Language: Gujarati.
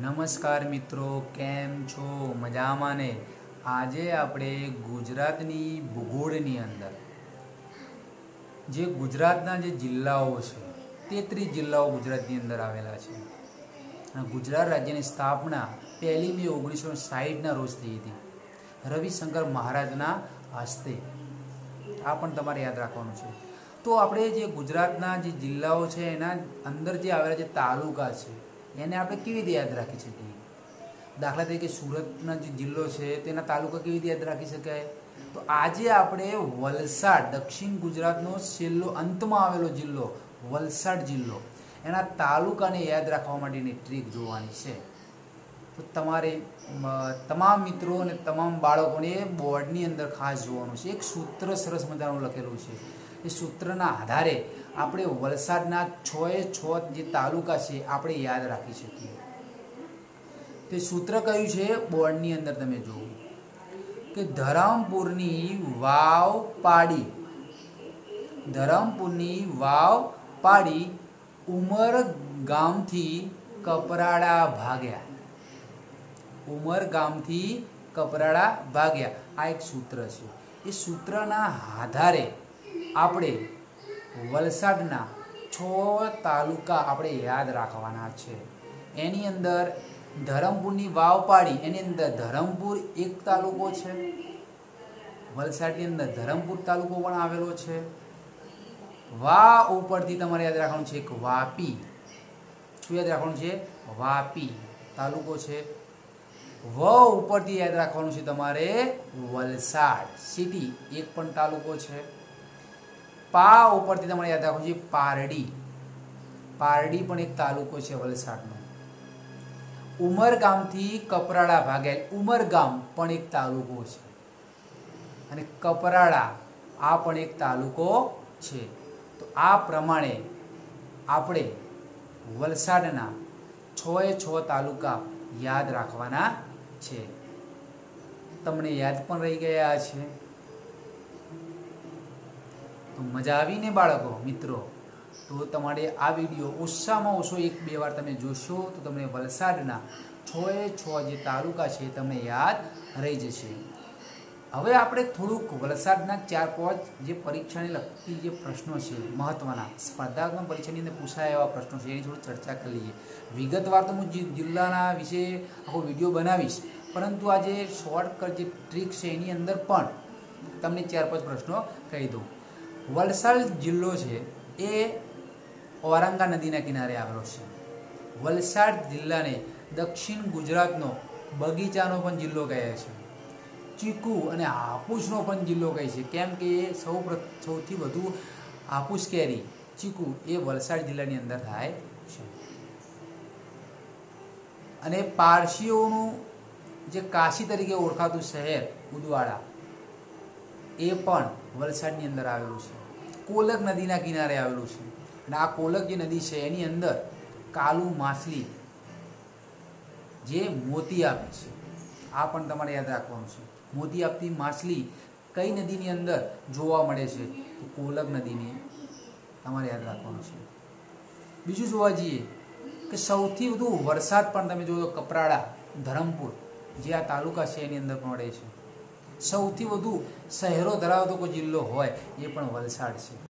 નમસ્કાર મિત્રો, કેમ છો? મજામાં ને? આજે આપણે ગુજરાતની ભૂગોળની અંદર, જે ગુજરાતના જે જિલ્લાઓ છે તેત્રીસ જિલ્લાઓ ગુજરાતની અંદર આવેલા છે. અને ગુજરાત રાજ્યની સ્થાપના પહેલી મે ઓગણીસો સાહીઠના રોજ થઈ હતી. રવિશંકર મહારાજના હસ્તે. આ પણ તમારે યાદ રાખવાનું છે. તો આપણે જે ગુજરાતના જે જિલ્લાઓ છે, એના અંદર જે આવેલા જે તાલુકા છે એને આપણે કેવી રીતે યાદ રાખી શકીએ? દાખલા તરીકે સુરતના જે જિલ્લો છે, તેના તાલુકા કેવી રીતે યાદ રાખી શકાય? તો આજે આપણે વલસાડ, દક્ષિણ ગુજરાતનો છેલ્લો અંતમાં આવેલો જિલ્લો, વલસાડ જિલ્લો. એના તાલુકાને યાદ રાખવા માટેની ટ્રીક જોવાની છે. તો તમારે તમામ મિત્રો અને તમામ બાળકોને બોર્ડની અંદર ખાસ જોવાનું છે. એક સૂત્ર સરસ મજાનું લખેલું છે. એ સૂત્રના આધારે આપણે વલસાડના છ એ છ જે તાલુકા છે, આપણે યાદ રાખી શકીએ. તે સૂત્ર કયું છે? બોર્ડની અંદર તમે જુઓ. કે ધરમપુરની વાવ પાડી. ધરમપુરની વાવ પાડી ઉમર ગામથી કપરાડા ભાગ્યા. ઉમર ગામથી કપરાડા ભાગ્યા. આ એક સૂત્ર છે. એ સૂત્રના આધારે આપણે વલસાડના છ તાલુકા આપણે યાદ રાખવાના છે. એની અંદર ધરમપુરની વાવ પાડી એની અંદર ધરમપુર એક તાલુકો છે. વલસાડની અંદર ધરમપુર તાલુકો પણ આવેલો છે. વા ઉપરથી તમારે યાદ રાખવાનું છે એક વાપી. શું યાદ રાખવાનું છે? વાપી તાલુકો છે. વ ઉપરથી યાદ રાખવાનું છે તમારે વલસાડ. સિટી એક પણ તાલુકો છે. પા ઉપરથી તમારે યાદ રાખવું છે, પારડી. પારડી પણ એક તાલુકો છે વલસાડનો. ઉમરગામથી કપરાડા ભાગેલ ઉમરગામ પણ એક તાલુકો છે. અને કપરાડા આ પણ એક તાલુકો છે. તો આ પ્રમાણે આપણે વલસાડના છ એ છ તાલુકા યાદ રાખવાના છે. તમને યાદ પણ રહી ગયા છે. તો મજા આવીને બાળકો, મિત્રો. તો તમારે આ વીડિયો ઓછામાં ઓછો એક બે વાર તમે જોશો તો તમને વલસાડના છ એ છ જે તાલુકા છે તમને યાદ રહી જશે. હવે આપણે થોડુંક વલસાડના ચાર પાંચ જે પરીક્ષાને લગતી જે પ્રશ્નો છે મહત્ત્વના સ્પર્ધાત્મક પરીક્ષાની અંદર પૂછાય એવા પ્રશ્નો છે, એની થોડી ચર્ચા કરી લઈએ. વિગતવાર તો હું જિલ્લાના વિશે આખો વીડિયો બનાવીશ, પરંતુ આ જે શોર્ટકટ જે ટ્રીક છે એની અંદર પણ તમને ચાર પાંચ પ્રશ્નો કહી દઉં. વલસાડ જિલ્લો છે એ ઔરંગા નદીના કિનારે આવેલો છે. વલસાડ જિલ્લાને દક્ષિણ ગુજરાતનો બગીચાનો પણ જિલ્લો કહે છે. ચીકુ અને હાપુસનો પણ જિલ્લો કહે છે. કેમ કે એ સૌ સૌથી વધુ હાપુસ કેરી ચીકુ એ વલસાડ જિલ્લાની અંદર થાય છે. અને પારસીઓનું જે કાશી તરીકે ઓળખાતું શહેર ઉદવાડા એ પણ વલસાડની અંદર આવેલું છે. કોલક નદીના કિનારે આવેલું છે. અને આ કોલક જે નદી છે, એની અંદર કાલુ માછલી જે મોતી આપે છે. આ પણ તમારે યાદ રાખવાનું છે. મોતી આપતી માછલી કઈ નદીની અંદર જોવા મળે છે? તો કોલક નદીની તમારે યાદ રાખવાનું છે. બીજું જોવા જઈએ કે સૌથી વધુ વરસાદ પણ તમે જોયો, કપરાડા, ધરમપુર, જે આ તાલુકા છે, એની અંદર પણ મળે છે. સૌથી વધુ શહેરો ધરાવતો કોઈ જિલ્લો હોય એ પણ વલસાડ છે.